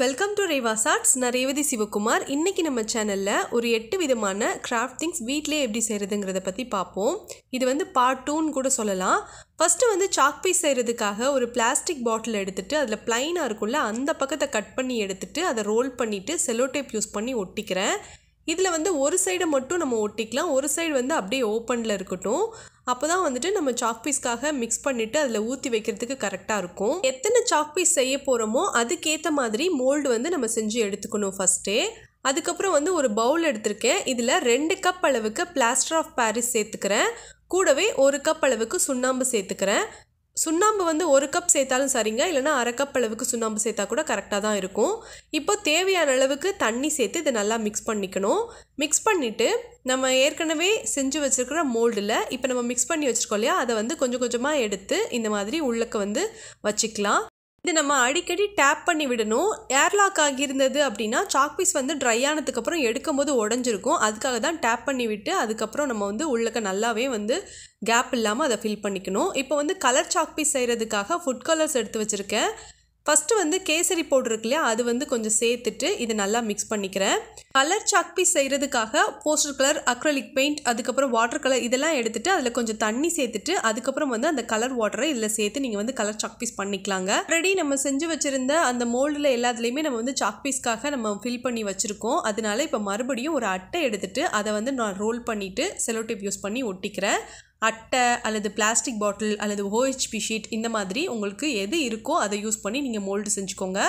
Welcome to Reva's arts நான் ரேவதி சிவகுமார். இன்றைக்கி நம்ம சேனலில் ஒரு எட்டு விதமான கிராஃப்ட் திங்ஸ் வீட்டிலே எப்படி செய்கிறதுங்கிறத பற்றி பார்ப்போம். இது வந்து பார்ட் டூன்னு கூட சொல்லலாம். ஃபஸ்ட்டு வந்து சாக் பீஸ் செய்கிறதுக்காக ஒரு பிளாஸ்டிக் பாட்டில் எடுத்துகிட்டு அதில் ப்ளைனாக இருக்கும்ல அந்த பக்கத்தை கட் பண்ணி எடுத்துகிட்டு அதை ரோல் பண்ணிவிட்டு செலோடேப் யூஸ் பண்ணி ஒட்டிக்கிறேன். இதில் வந்து ஒரு சைடை மட்டும் நம்ம ஒட்டிக்கலாம். ஒரு சைடு வந்து அப்படியே ஓப்பனில் இருக்கட்டும். அப்போ தான் வந்துட்டு நம்ம சாக் பீஸ்க்காக மிக்ஸ் பண்ணிவிட்டு அதில் ஊற்றி வைக்கிறதுக்கு கரெக்டாக இருக்கும். எத்தனை சாக் பீஸ் செய்ய போகிறோமோ அதுக்கேற்ற மாதிரி மோல்டு வந்து நம்ம செஞ்சு எடுத்துக்கணும் ஃபஸ்ட்டே அதுக்கப்புறம் வந்து ஒரு பவுல் எடுத்திருக்கேன். இதில் ரெண்டு கப் அளவுக்கு பிளாஸ்டர் ஆஃப் பாரிஸ் சேர்த்துக்கிறேன். கூடவே ஒரு கப் அளவுக்கு சுண்ணாம்பு சேர்த்துக்கிறேன். சுண்ணாம்பு வந்து ஒரு கப் சேர்த்தாலும் சரிங்க இல்லைனா அரை கப் அளவுக்கு சுண்ணாம்பு சேர்த்தா கூட கரெக்டாக தான் இருக்கும். இப்போ தேவையான அளவுக்கு தண்ணி சேர்த்து இதை நல்லா மிக்ஸ் பண்ணிக்கணும். மிக்ஸ் பண்ணிவிட்டு நம்ம ஏற்கனவே செஞ்சு வச்சுருக்கிற மோல்டில் இப்போ நம்ம மிக்ஸ் பண்ணி வச்சுருக்கோம் இல்லையா அதை வந்து கொஞ்சம் கொஞ்சமாக எடுத்து இந்த மாதிரி உள்ளக்க வந்து வச்சுக்கலாம். இது நம்ம அடிக்கடி டேப் பண்ணி விடணும். ஏர்லாக் ஆகியிருந்தது அப்படின்னா சாக்பீஸ் வந்து ட்ரை ஆனதுக்கப்புறம் எடுக்கும்போது உடஞ்சிருக்கும். அதுக்காக தான் டேப் பண்ணி விட்டு அதுக்கப்புறம் நம்ம வந்து உள்ளக்க நல்லாவே வந்து கேப் இல்லாமல் அதை ஃபில் பண்ணிக்கணும். இப்போ வந்து கலர் சாக் பீஸ் செய்கிறதுக்காக ஃபுட் கலர்ஸ் எடுத்து வச்சுருக்கேன். ஃபஸ்ட்டு வந்து கேசரி பவுடர் இருக்கு இல்லையா? அது வந்து கொஞ்சம் சேர்த்துட்டு இதை நல்லா மிக்ஸ் பண்ணிக்கிறேன். கலர் சாக் பீஸ் செய்கிறதுக்காக போஸ்டர் கலர் அக்ரலிக் பெயிண்ட் அதுக்கப்புறம் வாட்டர் கலர் இதெல்லாம் எடுத்துட்டு அதில் கொஞ்சம் தண்ணி சேர்த்துட்டு அதுக்கப்புறம் வந்து அந்த கலர் வாட்டரை இதில் சேர்த்து நீங்கள் வந்து கலர் சாக் பீஸ் பண்ணிக்கலாங்க. ஆல்ரெடி நம்ம செஞ்சு வச்சுருந்த அந்த மோல்டில் எல்லாத்துலேயுமே நம்ம வந்து சாக் பீஸ்க்காக நம்ம ஃபில் பண்ணி வச்சுருக்கோம். அதனால இப்போ மறுபடியும் ஒரு அட்டை எடுத்துகிட்டு அதை வந்து நான் ரோல் பண்ணிவிட்டு செலோடேப் யூஸ் பண்ணி ஒட்டிக்கிறேன். அட்டை அல்லது பிளாஸ்டிக் பாட்டில் அல்லது ஓஹெச்பி ஷீட் இந்த மாதிரி உங்களுக்கு எது இருக்கோ அதை யூஸ் பண்ணி நீங்கள் மோல்டு செஞ்சுக்கோங்க.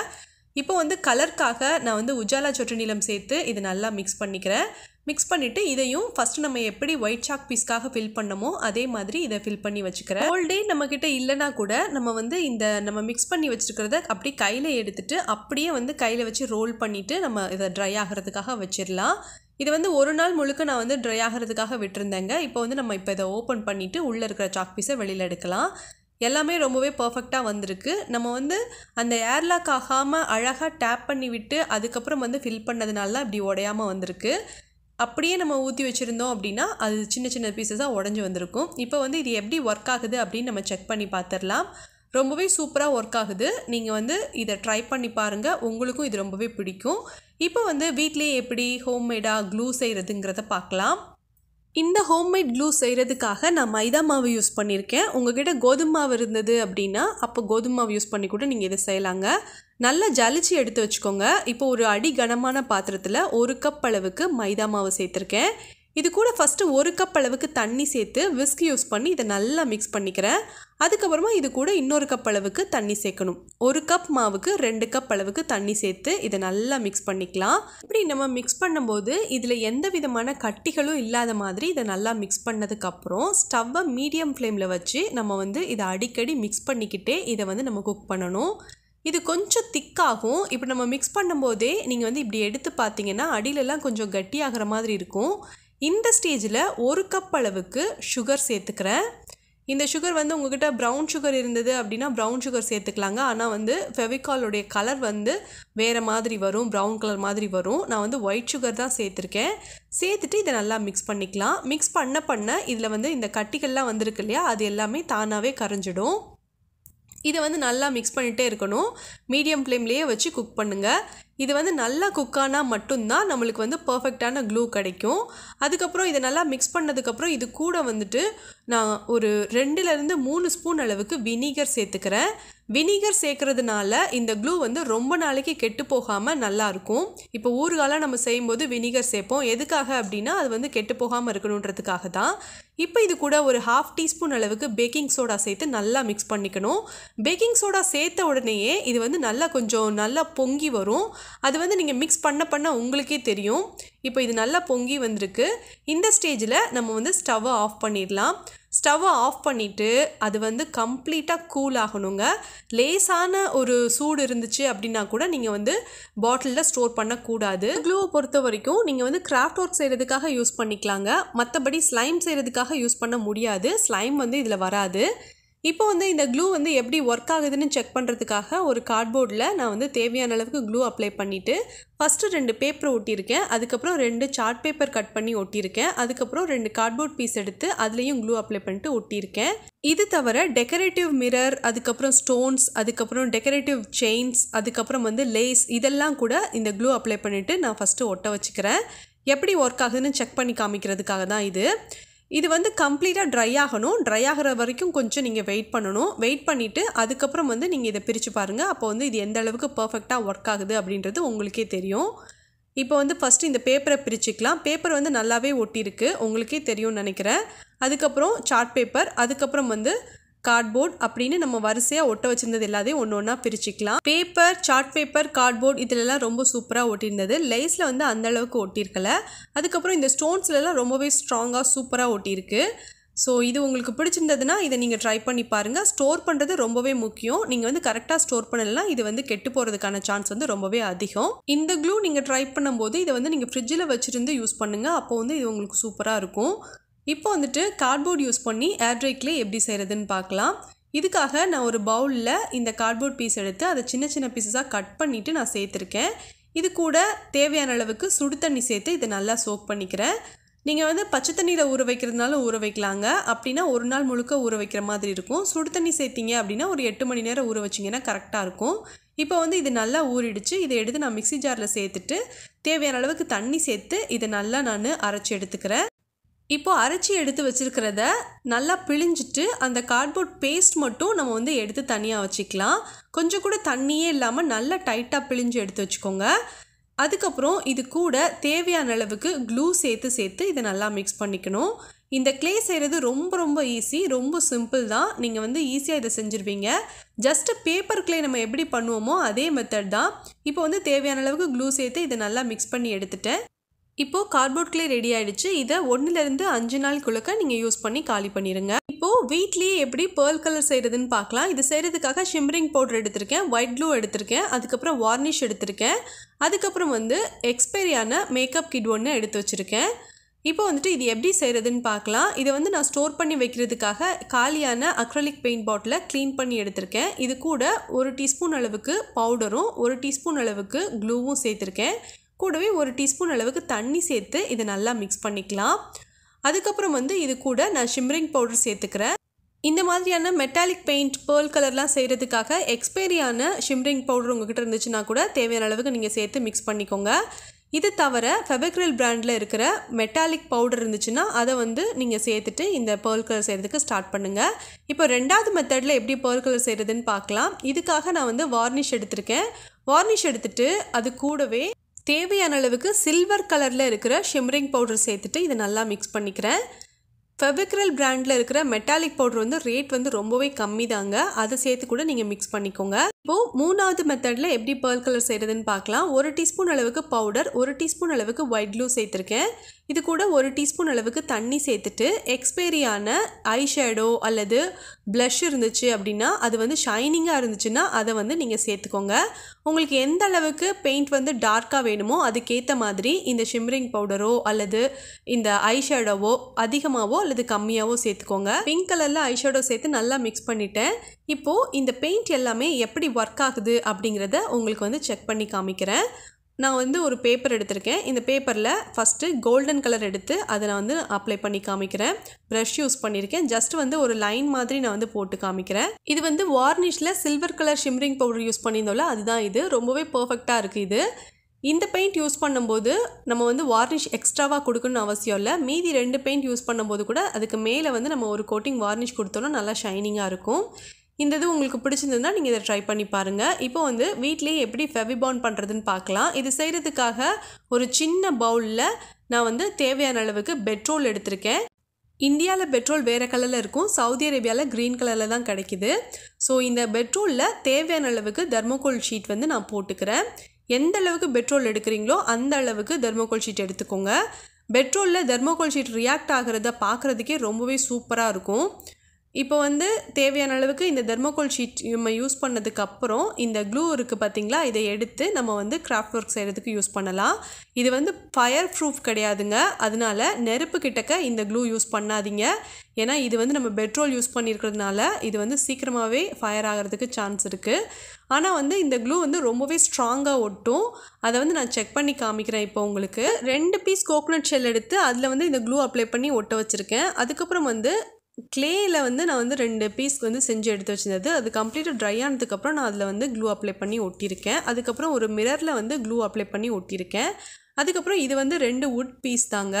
இப்போ வந்து கலருக்காக நான் வந்து உஜாலா சொட்டு நீளம் சேர்த்து இதை நல்லா மிக்ஸ் பண்ணிக்கிறேன். மிக்ஸ் பண்ணிவிட்டு இதையும் ஃபஸ்ட்டு நம்ம எப்படி ஒயிட் சாக் பீஸ்க்காக ஃபில் பண்ணமோ அதே மாதிரி இதை ஃபில் பண்ணி வச்சுக்கிறேன். ஹோல் டே நம்மக்கிட்ட இல்லைனா கூட நம்ம வந்து இந்த நம்ம மிக்ஸ் பண்ணி வச்சுருக்கிறத அப்படி கையில் எடுத்துகிட்டு அப்படியே வந்து கையில் வச்சு ரோல் பண்ணிவிட்டு நம்ம இதை ட்ரை ஆகிறதுக்காக வச்சிடலாம். இது வந்து ஒரு நாள் முழுக்க நான் வந்து ட்ரை ஆகிறதுக்காக விட்டுருந்தேங்க. இப்போ வந்து நம்ம இப்போ இதை ஓப்பன் பண்ணிவிட்டு உள்ளே இருக்கிற சாக் பீஸை வெளியில் எடுக்கலாம். எல்லாமே ரொம்பவே பர்ஃபெக்டாக வந்திருக்கு. நம்ம வந்து அந்த ஏர்லாக் ஆகாமல் அழகாக டேப் பண்ணி விட்டு அதுக்கப்புறம் வந்து ஃபில் பண்ணதுனால இப்படி உடையாமல் வந்திருக்கு. அப்படியே நம்ம ஊற்றி வச்சுருந்தோம் அப்படின்னா அது சின்ன சின்ன பீசஸாக உடஞ்சி வந்திருக்கும். இப்போ வந்து இது எப்படி ஒர்க் ஆகுது அப்படின்னு நம்ம செக் பண்ணி பார்த்துடலாம் ரொம்பவே சூப்பராக ஒர்க் ஆகுது. நீங்கள் வந்து இதை ட்ரை பண்ணி பாருங்கள் உங்களுக்கும் இது ரொம்பவே பிடிக்கும். இப்போ வந்து வீட்லேயே எப்படி ஹோம்மேடாக க்ளூ செய்கிறதுங்கிறத பார்க்கலாம். இந்த ஹோம்மேட் க்ளூ செய்கிறதுக்காக நான் மைதா மாவு யூஸ் பண்ணியிருக்கேன். உங்ககிட்ட கோதுமை மாவு இருந்தது அப்படின்னா அப்போ கோதுமை மாவு யூஸ் பண்ணி கூட நீங்கள் இதை செய்யலாங்க. நல்லா ஜலிச்சு எடுத்து வச்சுக்கோங்க. இப்போ ஒரு அடி கனமான பாத்திரத்தில் ஒரு கப் அளவுக்கு மைதா மாவு சேர்த்துருக்கேன். இது கூட ஃபஸ்ட்டு ஒரு கப் அளவுக்கு தண்ணி சேர்த்து விஸ்க் யூஸ் பண்ணி இதை நல்லா மிக்ஸ் பண்ணிக்கிறேன். அதுக்கப்புறமா இது கூட இன்னொரு கப் அளவுக்கு தண்ணி சேர்க்கணும். ஒரு கப் மாவுக்கு ரெண்டு கப் அளவுக்கு தண்ணி சேர்த்து இதை நல்லா மிக்ஸ் பண்ணிக்கலாம். இப்படி நம்ம மிக்ஸ் பண்ணும்போது இதில் எந்த விதமான கட்டிகளும் இல்லாத மாதிரி இதை நல்லா மிக்ஸ் பண்ணதுக்கப்புறம் ஸ்டவ்வை மீடியம் ஃப்ளேமில் வச்சு நம்ம வந்து இதை அடிக்கடி மிக்ஸ் பண்ணிக்கிட்டே இதை வந்து நம்ம குக் பண்ணணும். இது கொஞ்சம் திக்காகும். இப்போ நம்ம மிக்ஸ் பண்ணும்போதே நீங்கள் வந்து இப்படி எடுத்து பார்த்தீங்கன்னா அடியிலலாம் கொஞ்சம் கட்டியாகிற மாதிரி இருக்கும். இந்த ஸ்டேஜில் ஒரு கப் அளவுக்கு சுகர் சேர்த்துக்கிறேன். இந்த சுகர் வந்து உங்ககிட்ட ப்ரௌன் சுகர் இருந்தது அப்படின்னா ப்ரௌன் சுகர் சேர்த்துக்கலாங்க. ஆனால் வந்து ஃபெவிகாலுடைய கலர் வந்து வேறு மாதிரி வரும் ப்ரௌன் கலர் மாதிரி வரும். நான் வந்து ஒயிட் சுகர் தான் சேர்த்துருக்கேன். சேர்த்துட்டு இதை நல்லா மிக்ஸ் பண்ணிக்கலாம். மிக்ஸ் பண்ண பண்ண இதில் வந்து இந்த கட்டிகள்லாம் வந்திருக்கு இல்லையா? அது எல்லாமே தானாகவே கரைஞ்சிடும். இதை வந்து நல்லா மிக்ஸ் பண்ணிகிட்டே இருக்கணும். மீடியம் ஃப்ளேம்லேயே வச்சு குக் பண்ணுங்கள் இது வந்து நல்லா குக் ஆனால் மட்டும்தான் நம்மளுக்கு வந்து பர்ஃபெக்டான க்ளூ கிடைக்கும். அதுக்கப்புறம் இதை நல்லா மிக்ஸ் பண்ணதுக்கப்புறம் இது கூட வந்துட்டு நான் ஒரு ரெண்டுலேருந்து மூணு ஸ்பூன் அளவுக்கு வினிகர் சேர்த்துக்கிறேன். வினிகர் சேர்க்கறதுனால இந்த க்ளூ வந்து ரொம்ப நாளைக்கு கெட்டு போகாமல் நல்லாயிருக்கும் இப்போ ஊறுகாலாம் நம்ம செய்யும்போது வினிகர் சேர்ப்போம். எதுக்காக அப்படின்னா அது வந்து கெட்டு போகாமல் இருக்கணுன்றதுக்காக தான். இப்போ இது கூட ஒரு ஹாஃப் டீஸ்பூன் அளவுக்கு பேக்கிங் சோடா சேர்த்து நல்லா மிக்ஸ் பண்ணிக்கணும். பேக்கிங் சோடா சேர்த்த உடனேயே இது வந்து நல்லா கொஞ்சம் நல்லா பொங்கி வரும். அது வந்து நீங்கள் மிக்ஸ் பண்ண பண்ண உங்களுக்கே தெரியும். இப்போ இது நல்லா பொங்கி வந்திருக்கு. இந்த ஸ்டேஜில் நம்ம வந்து ஸ்டவ்வை ஆஃப் பண்ணிடலாம். ஸ்டவ்வை ஆஃப் பண்ணிவிட்டு அது வந்து கம்ப்ளீட்டாக கூல் ஆகணுங்க. லேசான ஒரு சூடு இருந்துச்சு அப்படின்னா கூட நீங்கள் வந்து பாட்டிலில் ஸ்டோர் பண்ணக்கூடாது. க்ளூவை பொறுத்த வரைக்கும் நீங்கள் வந்து கிராஃப்ட் ஒர்க் செய்கிறதுக்காக யூஸ் பண்ணிக்கலாங்க. மற்றபடி ஸ்லைம் செய்கிறதுக்காக யூஸ் பண்ண முடியாது. ஸ்லைம் வந்து இதில் வராது. இப்போ வந்து இந்த க்ளூ வந்து எப்படி ஒர்க் ஆகுதுன்னு செக் பண்ணுறதுக்காக ஒரு கார்ட்போர்டில் நான் வந்து தேவையான அளவுக்கு க்ளூ அப்ளை பண்ணிவிட்டு ஃபஸ்ட்டு ரெண்டு பேப்பர் ஒட்டியிருக்கேன். அதுக்கப்புறம் ரெண்டு சார்ட் பேப்பர் கட் பண்ணி ஒட்டியிருக்கேன். அதுக்கப்புறம் ரெண்டு கார்ட்போர்ட் பீஸ் எடுத்து அதுலேயும் க்ளூ அப்ளை பண்ணிட்டு ஒட்டியிருக்கேன். இது தவிர டெக்கரேட்டிவ் மிரர் அதுக்கப்புறம் ஸ்டோன்ஸ் அதுக்கப்புறம் டெக்கரேட்டிவ் செயின்ஸ் அதுக்கப்புறம் வந்து லேஸ் இதெல்லாம் கூட இந்த க்ளூ அப்ளை பண்ணிவிட்டு நான் ஃபஸ்ட்டு ஒட்ட வச்சுக்கிறேன். எப்படி ஒர்க் ஆகுதுன்னு செக் பண்ணி காமிக்கிறதுக்காக தான் இது. இது வந்து கம்ப்ளீட்டாக ட்ரை ஆகணும். ட்ரை ஆகிற வரைக்கும் கொஞ்சம் நீங்கள் வெயிட் பண்ணணும். வெயிட் பண்ணிவிட்டு அதுக்கப்புறம் வந்து நீங்கள் இதை பிரித்து பாருங்கள் அப்போ வந்து இது எந்த அளவுக்கு பர்ஃபெக்டாக ஒர்க் ஆகுது அப்படின்றது உங்களுக்கே தெரியும். இப்போ வந்து ஃபஸ்ட்டு இந்த பேப்பரை பிரிச்சுக்கலாம். பேப்பர் வந்து நல்லாவே ஒட்டியிருக்கு. உங்களுக்கே தெரியும்னு நினைக்கிறேன். அதுக்கப்புறம் சார்ட் பேப்பர் அதுக்கப்புறம் வந்து கார்ட்போர்ட் அப்படின்னு நம்ம வரிசையாக ஒட்ட வச்சுருந்தது எல்லாத்தையும் ஒன்று ஒன்றா பிரிச்சுக்கலாம். பேப்பர் சார்ட் பேப்பர் கார்ட்போர்ட் இதிலெல்லாம் ரொம்ப சூப்பராக ஒட்டியிருந்தது. லேஸில் வந்து அந்த அளவுக்கு ஒட்டியிருக்கல. அதுக்கப்புறம் இந்த ஸ்டோன்ஸ்லலாம் ரொம்பவே ஸ்ட்ராங்காக சூப்பராக ஒட்டியிருக்கு. ஸோ இது உங்களுக்கு பிடிச்சிருந்ததுன்னா இதை நீங்கள் ட்ரை பண்ணி பாருங்கள் ஸ்டோர் பண்ணுறது ரொம்பவே முக்கியம். நீங்கள் வந்து கரெக்டாக ஸ்டோர் பண்ணலாம் இது வந்து கெட்டு போகிறதுக்கான சான்ஸ் வந்து ரொம்பவே அதிகம். இந்த க்ளூ நீங்கள் ட்ரை பண்ணும்போது இதை வந்து நீங்கள் ஃப்ரிட்ஜில் வச்சுருந்து யூஸ் பண்ணுங்கள் அப்போ வந்து இது உங்களுக்கு சூப்பராக இருக்கும். இப்போ வந்துட்டு கார்ட்போர்ட் யூஸ் பண்ணி ஏர்ட்ரைக்லே எப்படி செய்கிறதுன்னு பார்க்கலாம். இதுக்காக நான் ஒரு பவுலில் இந்த கார்ட்போர்ட் பீஸ் எடுத்து அதை சின்ன சின்ன பீஸஸாக கட் பண்ணிவிட்டு நான் சேர்த்துருக்கேன். இது கூட தேவையான அளவுக்கு சுடு தண்ணி சேர்த்து இதை நல்லா சோக் பண்ணிக்கிறேன். நீங்கள் வந்து பச்சை தண்ணியில் ஊற வைக்கிறதுனால ஊற வைக்கலாங்க. அப்படின்னா ஒரு நாள் முழுக்க ஊற வைக்கிற மாதிரி இருக்கும். சுடு தண்ணி சேர்த்திங்க அப்படின்னா ஒரு எட்டு மணி நேரம் ஊற வச்சிங்கன்னா கரெக்டாக இருக்கும். இப்போ வந்து இது நல்லா ஊறிடுச்சு. இதை எடுத்து நான் மிக்சி ஜாரில் சேர்த்துட்டு தேவையான அளவுக்கு தண்ணி சேர்த்து இதை நல்லா நான் அரைச்சி எடுத்துக்கிறேன். இப்போ அரைச்சி எடுத்து வச்சுருக்கிறத நல்லா பிழிஞ்சிட்டு அந்த கார்ட்போர்ட் பேஸ்ட் மட்டும் நம்ம வந்து எடுத்து தனியாக வச்சுக்கலாம். கொஞ்சம் கூட தண்ணியே இல்லாமல் நல்லா டைட்டாக பிழிஞ்சு எடுத்து வச்சுக்கோங்க. அதுக்கப்புறம் இது கூட தேவையான அளவுக்கு க்ளூ சேர்த்து சேர்த்து இதை நல்லா மிக்ஸ் பண்ணிக்கணும். இந்த க்ளே செய்கிறது ரொம்ப ரொம்ப ஈஸி ரொம்ப சிம்பிள் தான். நீங்கள் வந்து ஈஸியாக இதை செஞ்சுருவீங்க. ஜஸ்ட்டு பேப்பர் க்ளே நம்ம எப்படி பண்ணுவோமோ அதே மெத்தட் தான். இப்போ வந்து தேவையான அளவுக்கு க்ளூ சேர்த்து இதை நல்லா மிக்ஸ் பண்ணி எடுத்துட்டேன். இப்போது கார்போர்ட் கிளே ரெடி ஆகிடுச்சு இதை ஒன்றுலேருந்து அஞ்சு நாள் குழுக்க நீங்கள் யூஸ் பண்ணி காலி பண்ணிடுங்க இப்போது வீட்லேயே எப்படி பேர்ல் கலர் செய்கிறதுன்னு பார்க்கலாம். இது செய்கிறதுக்காக ஷிம்ரிங் பவுடர் எடுத்திருக்கேன் ஒயிட் க்ளூ எடுத்திருக்கேன் அதுக்கப்புறம் வார்னிஷ் எடுத்திருக்கேன். அதுக்கப்புறம் வந்து எக்ஸ்பைரியான மேக்கப் கிட் ஒன்று எடுத்து வச்சுருக்கேன். இப்போ வந்துட்டு இது எப்படி செய்கிறதுன்னு பார்க்கலாம். இதை வந்து நான் ஸ்டோர் பண்ணி வைக்கிறதுக்காக காலியான அக்ரலிக் பெயிண்ட் பாட்டிலை க்ளீன் பண்ணி எடுத்திருக்கேன். இது கூட ஒரு டீஸ்பூன் அளவுக்கு பவுடரும் ஒரு டீஸ்பூன் அளவுக்கு க்ளூவும் சேர்த்துருக்கேன். கூடவே ஒரு டீஸ்பூன் அளவுக்கு தண்ணி சேர்த்து இதை நல்லா மிக்ஸ் பண்ணிக்கலாம். அதுக்கப்புறம் வந்து இது கூட நான் ஷிம்ரிங் பவுடர் சேர்த்துக்கிறேன். இந்த மாதிரியான மெட்டாலிக் பெயிண்ட் பேர்ல் கலர்லாம் செய்கிறதுக்காக எக்ஸ்பைரியான ஷிம்ரிங் பவுடர் உங்ககிட்ட இருந்துச்சுன்னா கூட தேவையான அளவுக்கு நீங்கள் சேர்த்து மிக்ஸ் பண்ணிக்கோங்க. இது தவிர ஃபெபக்ரில் பிராண்டில் இருக்கிற மெட்டாலிக் பவுடர் இருந்துச்சுன்னா அதை வந்து நீங்கள் சேர்த்துட்டு இந்த பேர்ல் கலர் செய்கிறதுக்கு ஸ்டார்ட் பண்ணுங்கள் இப்போ ரெண்டாவது மெத்தடில் எப்படி பேர்ல் கலர் செய்கிறதுன்னு பார்க்கலாம். இதுக்காக நான் வந்து வார்னிஷ் எடுத்திருக்கேன். வார்னிஷ் எடுத்துகிட்டு அது கூடவே தேவையான அளவுக்கு சில்வர் கலரில் இருக்கிற ஷிம்ரிங் பவுடர் சேர்த்துட்டு இதை நல்லா மிக்ஸ் பண்ணிக்கிறேன். ஃபெவிக்ரல் பிராண்டில் இருக்கிற மெட்டாலிக் பவுடர் வந்து ரேட் வந்து ரொம்பவே கம்மி தாங்க அதை சேர்த்து கூட நீங்கள் மிக்ஸ் பண்ணிக்கோங்க. இப்போது மூணாவது மெத்தடில் எப்படி பேர்ல் கலர் செய்கிறதுன்னு பார்க்கலாம். ஒரு டீஸ்பூன் அளவுக்கு பவுடர் ஒரு டீஸ்பூன் அளவுக்கு ஒயிட் க்ளூ சேர்த்துருக்கேன். இது கூட ஒரு டீஸ்பூன் அளவுக்கு தண்ணி சேர்த்துட்டு எக்ஸ்பைரியான ஐ ஷேடோ அல்லது ப்ளஷ் இருந்துச்சு அப்படின்னா அது வந்து ஷைனிங்காக இருந்துச்சுன்னா அதை வந்து நீங்கள் சேர்த்துக்கோங்க. உங்களுக்கு எந்த அளவுக்கு பெயிண்ட் வந்து டார்க்காக வேணுமோ அதுக்கேற்ற மாதிரி இந்த ஷிம்ரிங் பவுடரோ அல்லது இந்த ஐ ஷேடோவோ அதிகமாகவோ அல்லது கம்மியாகவோ சேர்த்துக்கோங்க. பிங்க் கலரில் ஐஷேடோ சேர்த்து நல்லா மிக்ஸ் பண்ணிட்டேன். இப்போது இந்த பெயிண்ட் எல்லாமே எப்படி ஒர்க் ஆகுது அப்படிங்கிறத உங்களுக்கு வந்து செக் பண்ணி காமிக்கிறேன். நான் வந்து ஒரு பேப்பர் எடுத்திருக்கேன். இந்த பேப்பரில் ஃபஸ்ட்டு கோல்டன் கலர் எடுத்து அதை நான் வந்து அப்ளை பண்ணி காமிக்கிறேன். ப்ரஷ் யூஸ் பண்ணியிருக்கேன் ஜஸ்ட் வந்து ஒரு லைன் மாதிரி நான் வந்து போட்டு காமிக்கிறேன். இது வந்து வார்னிஷில் silver colour shimmering powder use பண்ணியிருந்தோம்ல அதுதான் இது. ரொம்பவே பர்ஃபெக்டாக இருக்குது இது. இந்த பெயிண்ட் யூஸ் பண்ணும்போது நம்ம வந்து வார்னிஷ் எக்ஸ்ட்ராவாக கொடுக்கணும்னு அவசியம் இல்லை. மீதி ரெண்டு பெயிண்ட் யூஸ் பண்ணும்போது கூட அதுக்கு மேலே வந்து நம்ம ஒரு கோட்டிங் வார்னிஷ் கொடுத்தோன்னா நல்லா ஷைனிங்காக இருக்கும். இந்த இது உங்களுக்கு பிடிச்சிருந்ததுன்னா நீங்கள் இதை ட்ரை பண்ணி பாருங்கள் இப்போ வந்து வீட்லேயே எப்படி ஃபெவிபான் பண்ணுறதுன்னு பார்க்கலாம். இது செய்கிறதுக்காக ஒரு சின்ன பவுலில் நான் வந்து தேவையான அளவுக்கு பெட்ரோல் எடுத்திருக்கேன். இந்தியாவில் பெட்ரோல் வேறு கலரில் இருக்கும். சவுதி அரேபியாவில் க்ரீன் கலரில் தான் கிடைக்கிது. ஸோ இந்த பெட்ரோலில் தேவையான அளவுக்கு தர்மோகோல் ஷீட் வந்து நான் போட்டுக்கிறேன். எந்த அளவுக்கு பெட்ரோல் எடுக்கிறீங்களோ அந்த அளவுக்கு தெர்மோகோல் ஷீட் எடுத்துக்கோங்க. பெட்ரோலில் தெர்மோகோல் ஷீட் ரியாக்ட் ஆகிறத பார்க்குறதுக்கே ரொம்பவே சூப்பராக இருக்கும். இப்போ வந்து தேவையான அளவுக்கு இந்த தெர்மோகோல் ஷீட் நம்ம யூஸ் பண்ணதுக்கப்புறம் இந்த க்ளூ இருக்குது பார்த்தீங்களா இதை எடுத்து நம்ம வந்து கிராஃப்ட் ஒர்க் செய்கிறதுக்கு யூஸ் பண்ணலாம். இது வந்து ஃபயர் ப்ரூஃப் கிடையாதுங்க. அதனால நெருப்பு கிட்டக்க இந்த க்ளூ யூஸ் பண்ணாதீங்க. ஏன்னா இது வந்து நம்ம பெட்ரோல் யூஸ் பண்ணியிருக்கிறதுனால இது வந்து சீக்கிரமாகவே ஃபயர் ஆகிறதுக்கு சான்ஸ் இருக்குது ஆனால் வந்து இந்த க்ளூ வந்து ரொம்பவே ஸ்ட்ராங்காக ஒட்டும். அதை வந்து நான் செக் பண்ணி காமிக்கிறேன் இப்போ உங்களுக்கு. ரெண்டு பீஸ் கோகோனட் ஷெல் எடுத்து அதில் வந்து இந்த க்ளூ அப்ளை பண்ணி ஒட்ட வச்சுருக்கேன். அதுக்கப்புறம் வந்து க்ளேயில் வந்து நான் வந்து ரெண்டு பீஸ் வந்து செஞ்சு எடுத்து வச்சிருந்தது. அது கம்ப்ளீட்டாக ட்ரை ஆனதுக்கப்புறம் நான் அதில் வந்து க்ளூ அப்ளை பண்ணி ஒட்டியிருக்கேன் அதுக்கப்புறம் ஒரு மிரரில் வந்து க்ளூ அப்ளை பண்ணி ஒட்டியிருக்கேன் அதுக்கப்புறம் இது வந்து ரெண்டு வுட் பீஸ் தாங்க.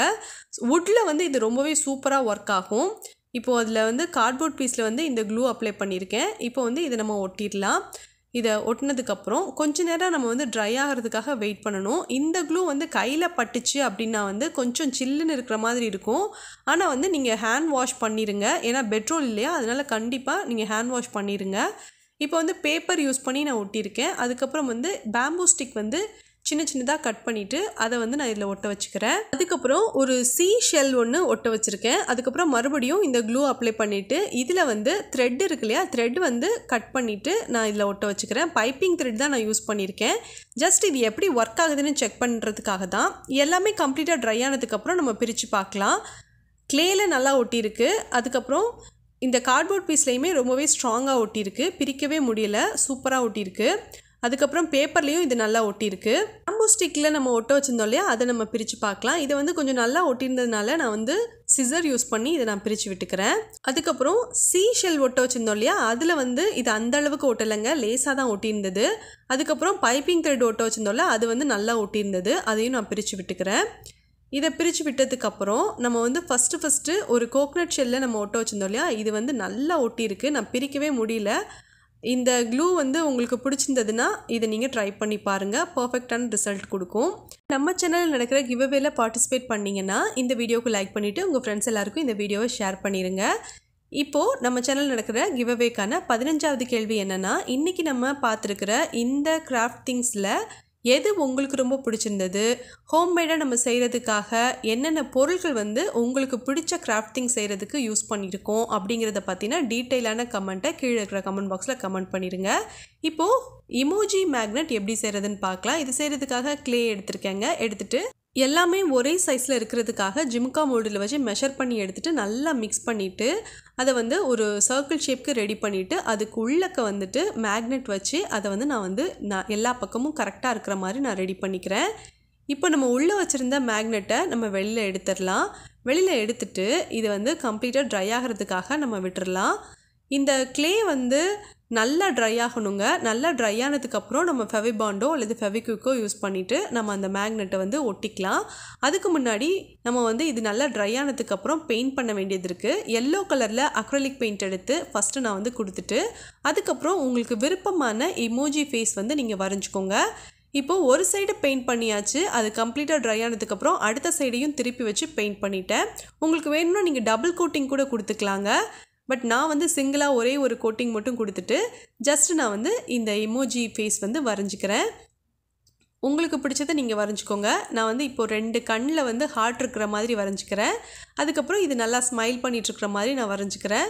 வுட்டில் வந்து இது ரொம்பவே சூப்பராக ஒர்க் ஆகும். இப்போது அதில் வந்து கார்ட்போர்ட் பீஸில் வந்து இந்த க்ளூ அப்ளை பண்ணியிருக்கேன் இப்போ வந்து இதை நம்ம ஒட்டிடலாம். இதை ஒட்டினதுக்கப்புறம் கொஞ்ச நேரம் நம்ம வந்து ட்ரை ஆகிறதுக்காக வெயிட் பண்ணணும். இந்த க்ளூ வந்து கையில் பட்டுச்சு அப்படின்னா வந்து கொஞ்சம் சில்லுன்னு இருக்கிற மாதிரி இருக்கும். ஆனால் வந்து நீங்கள் ஹேண்ட் வாஷ் பண்ணிடுங்க ஏன்னா பெட்ரோல் இல்லையா? அதனால் கண்டிப்பாக நீங்கள் ஹேண்ட் வாஷ் பண்ணிடுங்க இப்போ வந்து பேப்பர் யூஸ் பண்ணி நான் ஒட்டியிருக்கேன். அதுக்கப்புறம் வந்து பேம்பூ ஸ்டிக் வந்து சின்ன சின்னதாக கட் பண்ணிவிட்டு அதை வந்து நான் இதில் ஒட்ட வச்சுக்கிறேன். அதுக்கப்புறம் ஒரு சி ஷெல் ஒன்று ஒட்ட வச்சுருக்கேன். அதுக்கப்புறம் மறுபடியும் இந்த க்ளூ அப்ளை பண்ணிவிட்டு இதில் வந்து த்ரெட் இருக்கு இல்லையா? த்ரெட் வந்து கட் பண்ணிவிட்டு நான் இதில் ஒட்ட வச்சுக்கிறேன். பைப்பிங் த்ரெட் தான் நான் யூஸ் பண்ணியிருக்கேன். ஜஸ்ட் இது எப்படி ஒர்க் ஆகுதுன்னு செக் பண்ணுறதுக்காக தான் எல்லாமே கம்ப்ளீட்டாக ட்ரை ஆனதுக்கப்புறம் நம்ம பிரித்து பார்க்கலாம். க்ளேயில் நல்லா ஒட்டியிருக்கு. அதுக்கப்புறம் இந்த கார்ட்போர்ட் பீஸ்லேயுமே ரொம்பவே ஸ்ட்ராங்காக ஒட்டியிருக்கு. பிரிக்கவே முடியல. சூப்பராக ஒட்டியிருக்கு. அதுக்கப்புறம் பேப்பர்லேயும் இது நல்லா ஒட்டியிருக்கு. பேம்பு ஸ்டிக்கில் நம்ம ஒட்ட வச்சிருந்தோம் இல்லையா? அதை நம்ம பிரித்து பார்க்கலாம். இதை வந்து கொஞ்சம் நல்லா ஒட்டியிருந்ததுனால நான் வந்து சிசர் யூஸ் பண்ணி இதை நான் பிரித்து விட்டுக்கிறேன். அதுக்கப்புறம் சீ ஷெல் ஒட்ட வச்சுருந்தோம் இல்லையா? அதில் வந்து இது அந்த அளவுக்கு ஒட்டலைங்க. லேசாக தான் ஒட்டியிருந்தது. அதுக்கப்புறம் பைப்பிங் த்ரெட் ஒட்ட வச்சுருந்தோம்ல அது வந்து நல்லா ஒட்டியிருந்தது. அதையும் நான் பிரித்து விட்டுக்கிறேன். இதை பிரித்து விட்டதுக்கப்புறம் நம்ம வந்து ஃபஸ்ட்டு ஃபஸ்ட்டு ஒரு கோக்னட் ஷெல்லில் நம்ம ஒட்ட வச்சிருந்தோம் இல்லையா? இது வந்து நல்லா ஒட்டியிருக்கு. நான் பிரிக்கவே முடியல. இந்த க்ளூ வந்து உங்களுக்கு பிடிச்சிருந்ததுன்னா இதை நீங்கள் ட்ரை பண்ணி பாருங்கள் பர்ஃபெக்டான ரிசல்ட் கொடுக்கும். நம்ம சேனலில் நடக்கிற கிவ்அவேல பார்ட்டிசிபேட் பண்ணிங்கன்னா இந்த வீடியோவுக்கு லைக் பண்ணிவிட்டு உங்கள் ஃப்ரெண்ட்ஸ் எல்லாருக்கும் இந்த வீடியோவை ஷேர் பண்ணிடுங்க இப்போது நம்ம சேனல் நடக்கிற கிவ்அவேக்கான பதினஞ்சாவது கேள்வி என்னென்னா இன்றைக்கி நம்ம பார்த்துருக்கிற இந்த கிராஃப்ட் திங்ஸில் எது உங்களுக்கு ரொம்ப பிடிச்சிருந்தது? ஹோம்மேடாக நம்ம செய்கிறதுக்காக என்னென்ன பொருட்கள் வந்து உங்களுக்கு பிடிச்ச கிராஃப்டிங் செய்கிறதுக்கு யூஸ் பண்ணியிருக்கோம் அப்படிங்கிறத பற்றின டீட்டெயிலான கமெண்ட்டை கீழே இருக்கிற கமெண்ட் பாக்ஸில் கமெண்ட் பண்ணிடுங்க இப்போது இமோஜி மேக்னெட் எப்படி செய்கிறதுன்னு பார்க்கலாம். இது செய்கிறதுக்காக க்ளே எடுத்திருக்கேங்க. எடுத்துகிட்டு எல்லாமே ஒரே சைஸில் இருக்கிறதுக்காக ஜிம்கா மோல்டில் வச்சு மெஷர் பண்ணி எடுத்துகிட்டு நல்லா மிக்ஸ் பண்ணிவிட்டு அதை வந்து ஒரு சர்க்கிள் ஷேப்க்கு ரெடி பண்ணிவிட்டு அதுக்கு உள்ளக்க வந்துட்டு மேக்னெட் வச்சு அதை வந்து நான் வந்து நான் எல்லா பக்கமும் கரெக்டாக இருக்கிற மாதிரி நான் ரெடி பண்ணிக்கிறேன். இப்போ நம்ம உள்ளே வச்சுருந்த மேக்னெட்டை நம்ம வெளியில் எடுத்துடலாம். வெளியில் எடுத்துட்டு இது வந்து கம்ப்ளீட்டாக ட்ரை ஆகிறதுக்காக நம்ம விட்டுறலாம். இந்த க்ளே வந்து நல்லா ட்ரை ஆகணுங்க. நல்லா ட்ரை ஆனதுக்கப்புறம் நம்ம ஃபெவிபாண்டோ அல்லது ஃபெவிக்விக்கோ யூஸ் பண்ணிவிட்டு நம்ம அந்த மேக்னெட்டை வந்து ஒட்டிக்கலாம். அதுக்கு முன்னாடி நம்ம வந்து இது நல்லா ட்ரை ஆனதுக்கப்புறம் பெயிண்ட் பண்ண வேண்டியது இருக்குது எல்லோ கலரில் அக்ரலிக் பெயிண்ட் எடுத்து ஃபஸ்ட்டு நான் வந்து கொடுத்துட்டு அதுக்கப்புறம் உங்களுக்கு விருப்பமான இமோஜி ஃபேஸ் வந்து நீங்கள் வரைஞ்சிக்கோங்க. இப்போது ஒரு சைடு பெயிண்ட் பண்ணியாச்சு அது கம்ப்ளீட்டாக ட்ரை ஆனதுக்கப்புறம் அடுத்த சைடையும் திருப்பி வச்சு பெயிண்ட் பண்ணிட்டேன். உங்களுக்கு வேணும்னா நீங்கள் டபுள் கோட்டிங் கூட கொடுத்துக்கலாங்க. பட் நான் வந்து சிங்கிளாக ஒரே ஒரு கோட்டிங் மட்டும் கொடுத்துட்டு ஜஸ்ட் நான் வந்து இந்த இமோஜி ஃபேஸ் வந்து வரைஞ்சிக்கிறேன். உங்களுக்கு பிடிச்சதை நீங்கள் வரைஞ்சிக்கோங்க. நான் வந்து இப்போது ரெண்டு கண்ணில் வந்து ஹார்ட் இருக்கிற மாதிரி வரைஞ்சிக்கிறேன். அதுக்கப்புறம் இது நல்லா ஸ்மைல் பண்ணிகிட்ருக்கிற மாதிரி நான் வரைஞ்சிக்கிறேன்.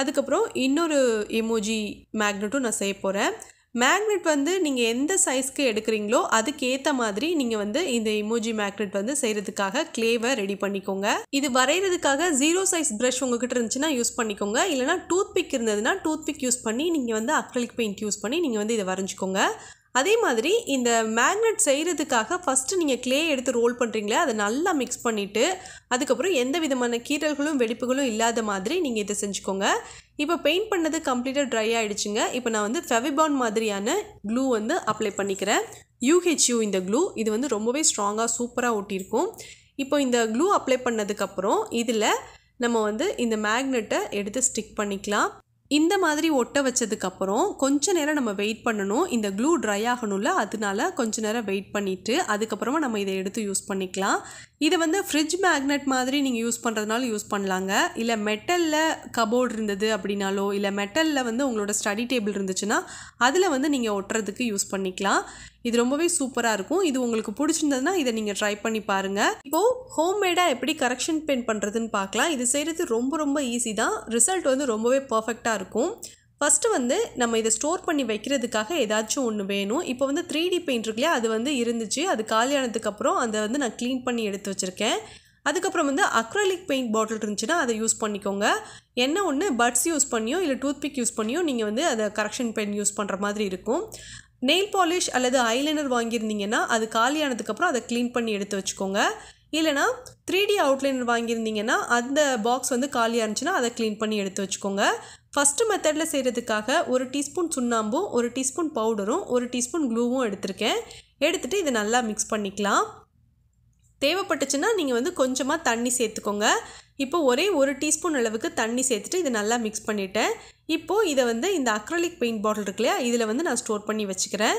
அதுக்கப்புறம் இன்னொரு எமோஜி மேக்னெட்டும் நான் செய்ய போகிறேன் மேக்னெட் வந்து நீங்கள் எந்த சைஸ்க்கு எடுக்கிறீங்களோ அதுக்கேற்ற மாதிரி நீங்கள் வந்து இந்த இமோஜி மேக்னெட் வந்து செய்கிறதுக்காக க்ளேவை ரெடி பண்ணிக்கோங்க. இது வரைகிறதுக்காக ஜீரோ சைஸ் ப்ரஷ் உங்ககிட்ட இருந்துச்சுன்னா யூஸ் பண்ணிக்கோங்க. இல்லைனா டூத் பிக் இருந்ததுன்னா டூத் பிக் யூஸ் பண்ணி நீங்கள் வந்து அக்ரலிக் பெயிண்ட் யூஸ் பண்ணி நீங்கள் வந்து இதை வரைஞ்சிக்கோங்க. அதே மாதிரி இந்த மேக்னெட் செய்கிறதுக்காக ஃபஸ்ட்டு நீங்கள் க்ளே எடுத்து ரோல் பண்ணுறீங்களே அதை நல்லா மிக்ஸ் பண்ணிவிட்டு அதுக்கப்புறம் எந்த விதமான கீறல்களும் வெடிப்புகளும் இல்லாத மாதிரி நீங்கள் இதை செஞ்சுக்கோங்க. இப்போ பெயிண்ட் பண்ணது கம்ப்ளீட்டாக ட்ரை ஆகிடுச்சுங்க இப்போ நான் வந்து ஃபெவிபான் மாதிரியான க்ளூ வந்து அப்ளை பண்ணிக்கிறேன். யூஹெச்யூ இந்த க்ளூ இது வந்து ரொம்பவே ஸ்ட்ராங்காக சூப்பராக ஒட்டியிருக்கும். இப்போ இந்த க்ளூ அப்ளை பண்ணதுக்கப்புறம் இதில் நம்ம வந்து இந்த மேக்னெட்டை எடுத்து ஸ்டிக் பண்ணிக்கலாம். இந்த மாதிரி ஒட்ட வச்சதுக்கப்புறம் கொஞ்ச நேரம் நம்ம வெயிட் பண்ணணும். இந்த க்ளூ ட்ரை ஆகணும்ல அதனால கொஞ்ச நேரம் வெயிட் பண்ணிவிட்டு அதுக்கப்புறமா நம்ம இதை எடுத்து யூஸ் பண்ணிக்கலாம். இதை வந்து ஃப்ரிட்ஜ் மேக்னெட் மாதிரி நீங்கள் யூஸ் பண்ணுறதுனால யூஸ் பண்ணலாங்க. இல்லை மெட்டலில் கபோர்டு இருந்தது அப்படின்னாலோ இல்லை மெட்டலில் வந்து உங்களோட ஸ்டடி டேபிள் இருந்துச்சுன்னா அதில் வந்து நீங்கள் ஒட்டுறதுக்கு யூஸ் பண்ணிக்கலாம். இது ரொம்பவே சூப்பராக இருக்கும். இது உங்களுக்கு பிடிச்சிருந்ததுன்னா இதை நீங்கள் ட்ரை பண்ணி பாருங்கள் இப்போது ஹோம்மேடாக எப்படி கரெக்ஷன் பெயிண்ட் பண்ணுறதுன்னு பார்க்கலாம். இது செய்கிறது ரொம்ப ரொம்ப ஈஸி தான். ரிசல்ட் வந்து ரொம்பவே பர்ஃபெக்டாக இருக்கும். ஃபஸ்ட்டு வந்து நம்ம இதை ஸ்டோர் பண்ணி வைக்கிறதுக்காக ஏதாச்சும் ஒன்று வேணும். இப்போ வந்து த்ரீ டி பெயிண்ட் இருக்குல்லையா அது வந்து இருந்துச்சு. அது காலியானதுக்கப்புறம் அதை வந்து நான் க்ளீன் பண்ணி எடுத்து வச்சுருக்கேன். அதுக்கப்புறம் வந்து அக்ரலிக் பெயிண்ட் பாட்டில் இருந்துச்சுன்னா அதை யூஸ் பண்ணிக்கோங்க. என்ன ஒன்று பட்ஸ் யூஸ் பண்ணியோ இல்லை டூத்பிக் யூஸ் பண்ணியோ நீங்கள் வந்து அதை கரெக்ஷன் பெயிண்ட் யூஸ் பண்ணுற மாதிரி இருக்கும். நெயில் பாலிஷ் அல்லது ஐலைனர் வாங்கியிருந்தீங்கன்னா அது காலியானதுக்கப்புறம் அதை க்ளீன் பண்ணி எடுத்து வச்சுக்கோங்க. இல்லைனா த்ரீ டி அவுட்லைனர் வாங்கியிருந்தீங்கன்னா அந்த பாக்ஸ் வந்து காலியாக இருந்துச்சுன்னா அதை க்ளீன் பண்ணி எடுத்து வச்சுக்கோங்க. ஃபஸ்ட்டு மெத்தடில் செய்கிறதுக்காக ஒரு டீஸ்பூன் சுண்ணாம்பும் ஒரு டீஸ்பூன் பவுடரும் ஒரு டீஸ்பூன் க்ளூவும் எடுத்திருக்கேன். எடுத்துகிட்டு இதை நல்லா மிக்ஸ் பண்ணிக்கலாம். தேவைப்பட்டுச்சுன்னா நீங்கள் வந்து கொஞ்சமாக தண்ணி சேர்த்துக்கோங்க. இப்போ ஒரே ஒரு டீஸ்பூன் அளவுக்கு தண்ணி சேர்த்துட்டு இதை நல்லா மிக்ஸ் பண்ணிவிட்டேன் இப்போது இதை வந்து இந்த அக்ரலிக் பெயிண்ட் பாட்டில் இருக்கு இல்லையா இதில் வந்து நான் ஸ்டோர் பண்ணி வச்சுக்கிறேன்.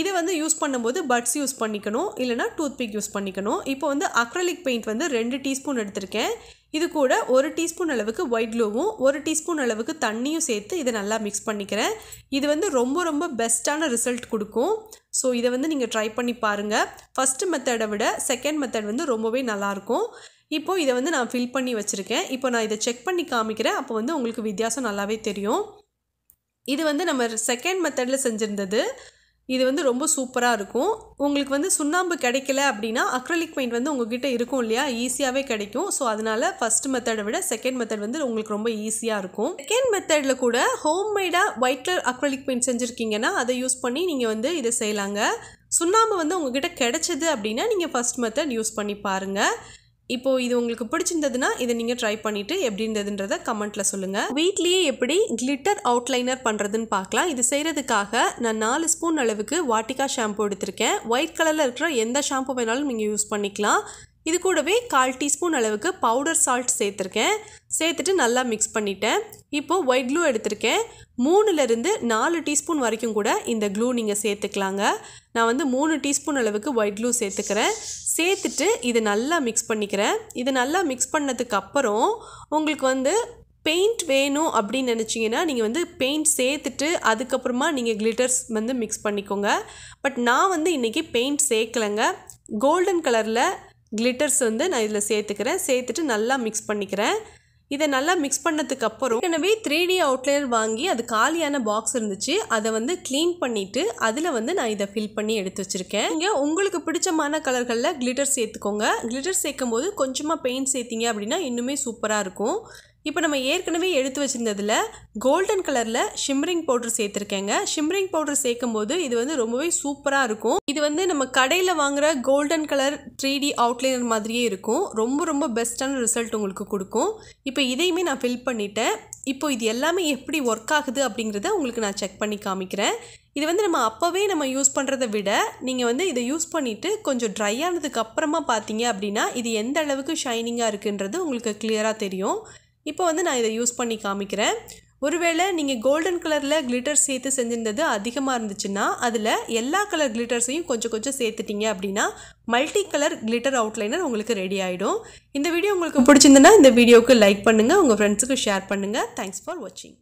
இதை வந்து யூஸ் பண்ணும்போது பட்ஸ் யூஸ் பண்ணிக்கணும் இல்லைனா டூத்பிக் யூஸ் பண்ணிக்கணும். இப்போ வந்து அக்ரலிக் பெயிண்ட் வந்து ரெண்டு டீஸ்பூன் எடுத்திருக்கேன். இது கூட ஒரு டீஸ்பூன் அளவுக்கு ஒயிட் க்ளூவும் ஒரு டீஸ்பூன் அளவுக்கு தண்ணியும் சேர்த்து இதை நல்லா மிக்ஸ் பண்ணிக்கிறேன். இது வந்து ரொம்ப ரொம்ப பெஸ்ட்டான ரிசல்ட் கொடுக்கும். ஸோ இதை வந்து நீங்கள் ட்ரை பண்ணி பாருங்கள் ஃபஸ்ட்டு மெத்தடை விட செகண்ட் மெத்தட் வந்து ரொம்பவே நல்லாயிருக்கும். இப்போது இதை வந்து நான் ஃபில் பண்ணி வச்சுருக்கேன். இப்போ நான் இதை செக் பண்ணி காமிக்கிறேன். அப்போ வந்து உங்களுக்கு வித்தியாசம் நல்லாவே தெரியும். இது வந்து நம்ம செகண்ட் மெத்தடில் செஞ்சுருந்தது. இது வந்து ரொம்ப சூப்பராக இருக்கும். உங்களுக்கு வந்து சுண்ணாம்பு கிடைக்கல அப்படின்னா அக்ரலிக் பெயிண்ட் வந்து உங்ககிட்ட இருக்கும் இல்லையா? ஈஸியாகவே கிடைக்கும். ஸோ அதனால் ஃபஸ்ட் மெத்தடை விட செகண்ட் மெத்தட் வந்து உங்களுக்கு ரொம்ப ஈஸியாக இருக்கும். செகண்ட் மெத்தடில் கூட ஹோம்மேடாக ஒயிட் கலர் அக்ரலிக் பெயிண்ட் செஞ்சுருக்கீங்கன்னா அதை யூஸ் பண்ணி நீங்கள் வந்து இதை செய்யலாங்க. சுண்ணாம்பு வந்து உங்ககிட்ட கிடைச்சது அப்படின்னா நீங்கள் ஃபஸ்ட் மெத்தட் யூஸ் பண்ணி பாருங்கள் இப்போது இது உங்களுக்கு பிடிச்சிருந்ததுன்னா இதை நீங்கள் ட்ரை பண்ணிவிட்டு எப்படி இருந்ததுன்றத கமெண்ட்டில் சொல்லுங்கள் வீட்லேயே எப்படி கிளிட்டர் அவுட்லைனர் பண்ணுறதுன்னு பார்க்கலாம். இது செய்கிறதுக்காக நான் நாலு ஸ்பூன் அளவுக்கு வாட்டிகா ஷாம்பு எடுத்திருக்கேன். ஒயிட் கலரில் இருக்கிற எந்த ஷாம்பு வேணாலும் நீங்கள் யூஸ் பண்ணிக்கலாம். இது கூடவே கால் டீஸ்பூன் அளவுக்கு பவுடர் சால்ட் சேர்த்துருக்கேன். சேர்த்துட்டு நல்லா மிக்ஸ் பண்ணிட்டேன். இப்போது ஒயிட் க்ளூ எடுத்திருக்கேன். மூணுலேருந்து நாலு டீஸ்பூன் வரைக்கும் கூட இந்த க்ளூ நீங்கள் சேர்த்துக்கலாங்க. நான் வந்து மூணு டீஸ்பூன் அளவுக்கு ஒயிட் க்ளூ சேர்த்துக்கிறேன். சேர்த்துட்டு இதை நல்லா மிக்ஸ் பண்ணிக்கிறேன். இது நல்லா மிக்ஸ் பண்ணதுக்கு அப்புறம் உங்களுக்கு வந்து பெயிண்ட் வேணும் அப்படின்னு நினச்சிங்கன்னா நீங்கள் வந்து பெயிண்ட் சேர்த்துட்டு அதுக்கப்புறமா நீங்கள் கிளிட்டர்ஸ் வந்து மிக்ஸ் பண்ணிக்கோங்க. பட் நான் வந்து இன்றைக்கி பெயிண்ட் சேர்க்கலைங்க. கோல்டன் கலரில் கிளிட்டர்ஸ் வந்து நான் இதில் சேர்த்துக்கிறேன். சேர்த்துட்டு நல்லா மிக்ஸ் பண்ணிக்கிறேன். இதை நல்லா மிக்ஸ் பண்ணதுக்கு அப்புறம் எனவே த்ரீ டி அவுட்லைனர் வாங்கி அது காலியான பாக்ஸ் இருந்துச்சு. அதை வந்து க்ளீன் பண்ணிவிட்டு அதில் வந்து நான் இதை ஃபில் பண்ணி எடுத்து வச்சுருக்கேன். இங்கே உங்களுக்கு பிடிச்சமான கலர்களில் கிளிட்டர் சேர்த்துக்கோங்க. கிளிட்டர் சேர்க்கும் போது கொஞ்சமாக பெயிண்ட் சேர்த்திங்க அப்படின்னா இன்னுமே சூப்பராக இருக்கும். இப்போ நம்ம ஏற்கனவே எடுத்து வச்சுருந்ததில் கோல்டன் கலரில் ஷிம்ரிங் பவுடர் சேர்த்துருக்கேங்க. ஷிம்ரிங் பவுடர் சேர்க்கும் போது இது வந்து ரொம்பவே சூப்பராக இருக்கும். இது வந்து நம்ம கடையில் வாங்குகிற golden colour three D outliner மாதிரியே இருக்கும். ரொம்ப ரொம்ப பெஸ்ட்டான ரிசல்ட் உங்களுக்கு கொடுக்கும். இப்போ இதையுமே நான் ஃபில் பண்ணிட்டேன். இப்போ இது எல்லாமே எப்படி ஒர்க் ஆகுது அப்படிங்கிறத உங்களுக்கு நான் செக் பண்ணி காமிக்கிறேன். இது வந்து நம்ம அப்போவே நம்ம யூஸ் பண்ணுறத விட நீங்கள் வந்து இதை யூஸ் பண்ணிவிட்டு கொஞ்சம் ட்ரை ஆனதுக்கு அப்புறமா பார்த்தீங்க அப்படின்னா இது எந்த அளவுக்கு ஷைனிங்காக இருக்குன்றது உங்களுக்கு கிளியராக தெரியும். இப்போ வந்து நான் இதை யூஸ் பண்ணி காமிக்கிறேன். ஒருவேளை நீங்கள் கோல்டன் கலரில் கிளிட்டர் சேர்த்து செஞ்சிருந்தது அதிகமாக இருந்துச்சுன்னா அதில் எல்லா கலர் கிளிட்டர்ஸையும் கொஞ்சம் கொஞ்சம் சேர்த்துட்டீங்க அப்படின்னா மல்டி கலர் கிளிட்டர் அவுட்லைனர் உங்களுக்கு ரெடி ஆகிடும் இந்த வீடியோ உங்களுக்கு பிடிச்சிருந்துன்னா இந்த வீடியோவுக்கு லைக் பண்ணுங்கள் உங்கள் ஃப்ரெண்ட்ஸுக்கு ஷேர் பண்ணுங்கள் தேங்க்ஸ் ஃபார் வாட்சிங்